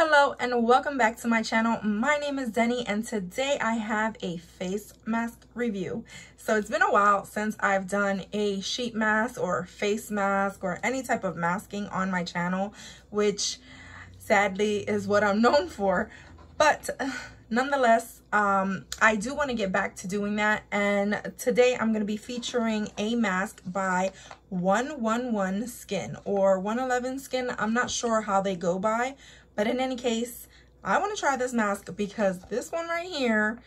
Hello and welcome back to my channel. My name is Deni and today I have a face mask review. So it's been a while since I've done a sheet mask or face mask or any type of masking on my channel, which sadly is what I'm known for. But nonetheless, um, I do want to get back to doing that. And today I'm going to be featuring a mask by 111 Skin or 111 Skin. I'm not sure how they go by, but in any case, I want to try this mask because this one right here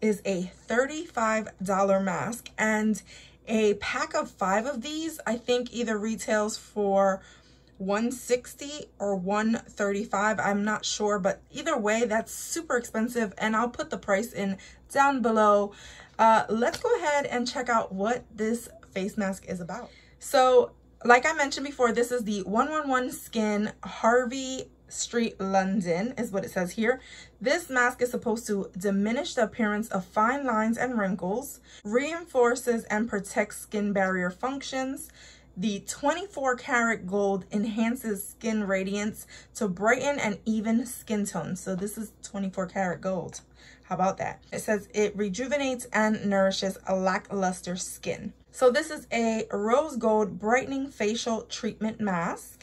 is a $35 mask and a pack of five of these I think either retails for 160 or 135 I'm not sure but either way that's super expensive and I'll put the price in down below. Uh, let's go ahead and check out what this face mask is about. So like I mentioned before this is the 111 skin Harley Street, London is what it says here. This mask is supposed to diminish the appearance of fine lines and wrinkles, reinforces and protects skin barrier functions. The 24 karat gold enhances skin radiance to brighten and even skin tone. So this is 24 karat gold. How about that? It says it rejuvenates and nourishes a lackluster skin. So this is a rose gold brightening facial treatment mask.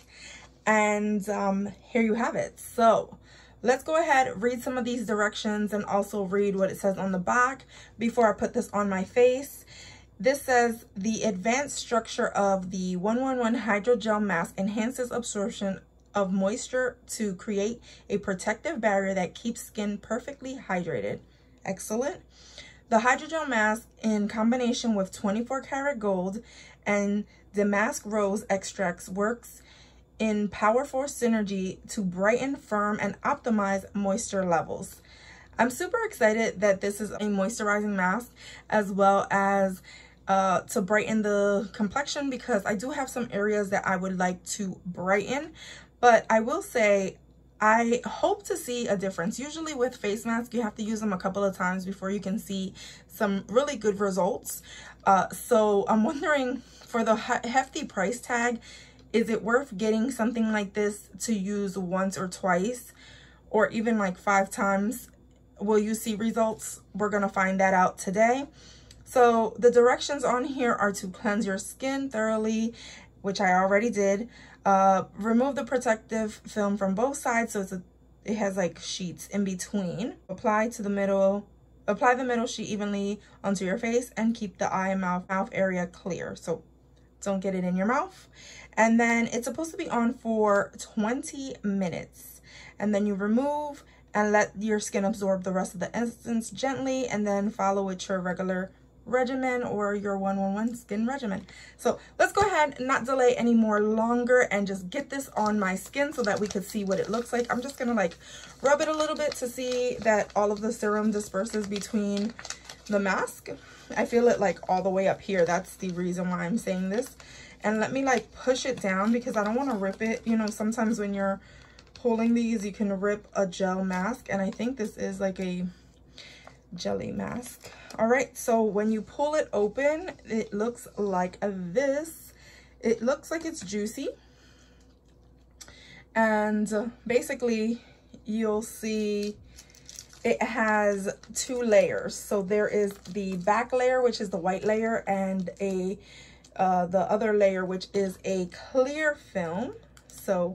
And um, here you have it. So let's go ahead, read some of these directions and also read what it says on the back before I put this on my face. This says the advanced structure of the 111 hydrogel mask enhances absorption of moisture to create a protective barrier that keeps skin perfectly hydrated. Excellent. The hydrogel mask in combination with 24 karat gold and damask rose extracts works in powerful synergy to brighten, firm, and optimize moisture levels. I'm super excited that this is a moisturizing mask as well as uh, to brighten the complexion because I do have some areas that I would like to brighten. But I will say I hope to see a difference. Usually with face masks, you have to use them a couple of times before you can see some really good results. Uh, so I'm wondering for the hefty price tag, is it worth getting something like this to use once or twice or even like five times? Will you see results? We're going to find that out today. So the directions on here are to cleanse your skin thoroughly, which I already did. Uh, remove the protective film from both sides so it's a, it has like sheets in between. Apply to the middle apply the middle sheet evenly onto your face and keep the eye and mouth mouth area clear so don't get it in your mouth and then it's supposed to be on for 20 minutes and then you remove and let your skin absorb the rest of the essence gently and then follow with your regular regimen or your 111 skin regimen. So let's go ahead and not delay any more longer and just get this on my skin so that we could see what it looks like. I'm just gonna like rub it a little bit to see that all of the serum disperses between the mask. I feel it like all the way up here. That's the reason why I'm saying this and let me like push it down because I don't want to rip it. You know, sometimes when you're pulling these, you can rip a gel mask. And I think this is like a jelly mask. All right, so when you pull it open, it looks like this. It looks like it's juicy. And basically, you'll see it has two layers. So there is the back layer, which is the white layer, and a uh, the other layer, which is a clear film. So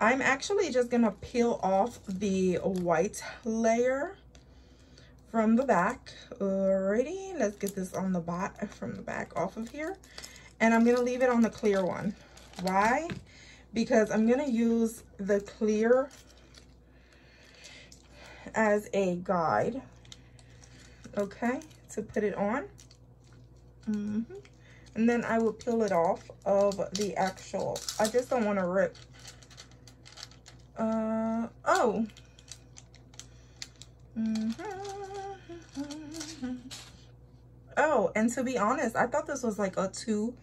I'm actually just going to peel off the white layer from the back. Alrighty, let's get this on the back from the back off of here. And I'm going to leave it on the clear one. Why? Because I'm going to use the clear as a guide, okay, to put it on. Mm -hmm and then I will peel it off of the actual, I just don't want to rip. Uh, oh. Mm -hmm. Oh, and to be honest, I thought this was like a two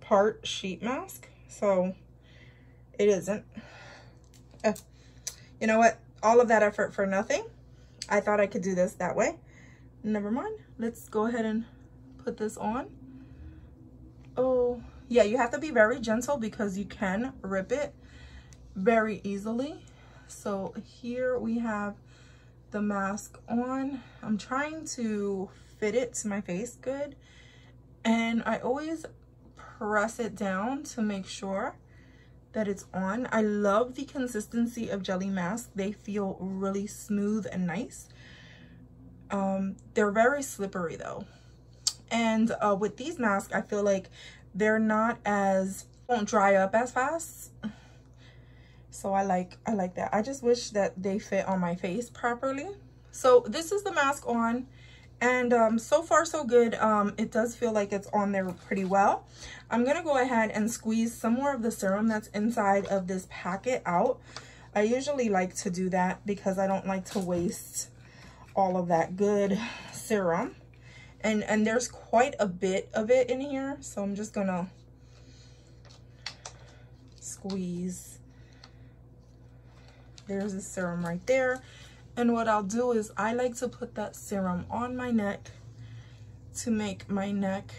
part sheet mask. So it isn't. Uh, you know what? All of that effort for nothing. I thought I could do this that way. Never mind. Let's go ahead and put this on oh yeah you have to be very gentle because you can rip it very easily So here we have the mask on. I'm trying to fit it to my face good. And I always press it down to make sure that it's on. I love the consistency of jelly masks. They feel really smooth and nice. Um, they're very slippery though. And uh, with these masks, I feel like they're not as, won't dry up as fast. So I like, I like that. I just wish that they fit on my face properly. So this is the mask on and um, so far so good. Um, it does feel like it's on there pretty well. I'm gonna go ahead and squeeze some more of the serum that's inside of this packet out. I usually like to do that because I don't like to waste all of that good serum. And, and there's quite a bit of it in here. So I'm just gonna squeeze. There's the serum right there. And what I'll do is I like to put that serum on my neck to make my neck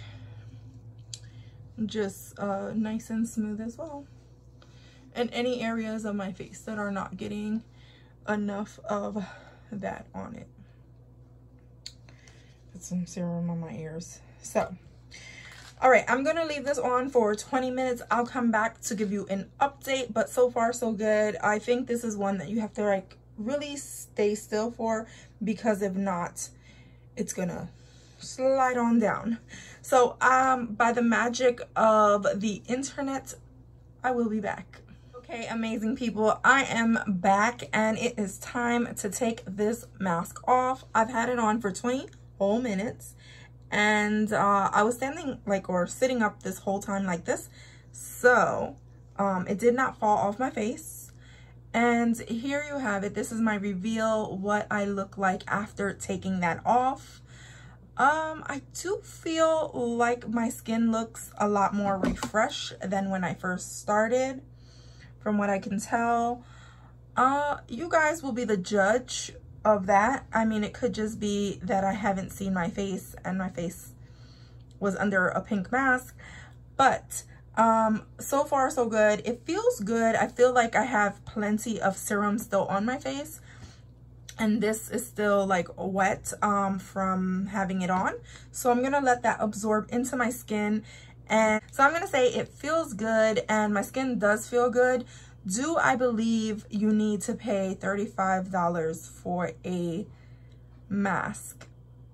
just uh, nice and smooth as well. And any areas of my face that are not getting enough of that on it. Put some serum on my ears. So, all right, I'm gonna leave this on for 20 minutes. I'll come back to give you an update, but so far so good. I think this is one that you have to like really stay still for because if not, it's gonna slide on down. So um, by the magic of the internet, I will be back. Okay, amazing people, I am back and it is time to take this mask off. I've had it on for 20 whole minutes and uh, I was standing like or sitting up this whole time like this. So um, it did not fall off my face and here you have it. This is my reveal, what I look like after taking that off. Um, I do feel like my skin looks a lot more refreshed than when I first started, from what I can tell. Uh, you guys will be the judge of that. I mean, it could just be that I haven't seen my face and my face was under a pink mask, but um, so far, so good. It feels good. I feel like I have plenty of serum still on my face. And this is still like wet um, from having it on. So I'm going to let that absorb into my skin. And so I'm going to say it feels good and my skin does feel good. Do I believe you need to pay $35 for a mask?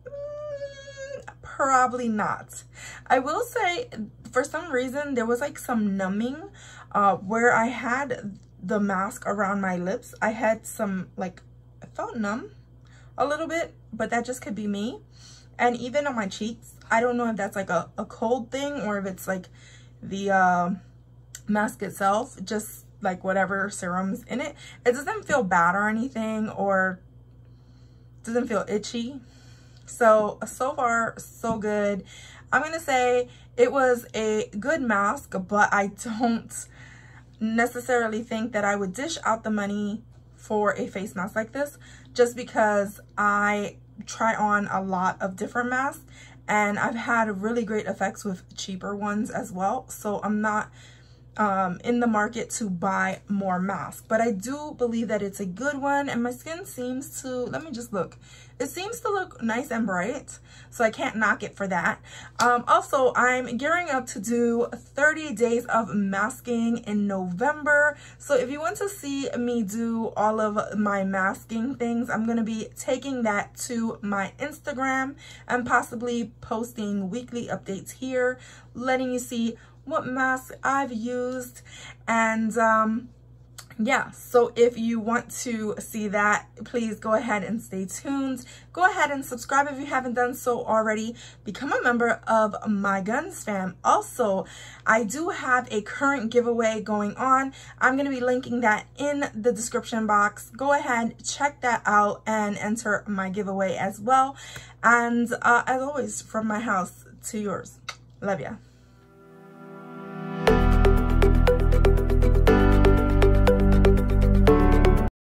Mm, probably not. I will say for some reason there was like some numbing uh, where I had the mask around my lips. I had some like, I felt numb a little bit, but that just could be me. And even on my cheeks, I don't know if that's like a, a cold thing or if it's like the uh, mask itself, just like whatever serums in it. It doesn't feel bad or anything or doesn't feel itchy. So, so far, so good. I'm going to say it was a good mask, but I don't necessarily think that I would dish out the money for a face mask like this just because I try on a lot of different masks and I've had really great effects with cheaper ones as well. So I'm not um, in the market to buy more masks. But I do believe that it's a good one and my skin seems to, let me just look. It seems to look nice and bright, so I can't knock it for that. Um, also, I'm gearing up to do 30 days of masking in November. So if you want to see me do all of my masking things, I'm going to be taking that to my Instagram and possibly posting weekly updates here, letting you see what mask I've used and um, yeah so if you want to see that please go ahead and stay tuned. Go ahead and subscribe if you haven't done so already. Become a member of my Gonzfam also i do have a current giveaway going on. I'm going to be linking that in the description box. Go ahead check that out and enter my giveaway as well. And uh, as always from my house to yours. Love ya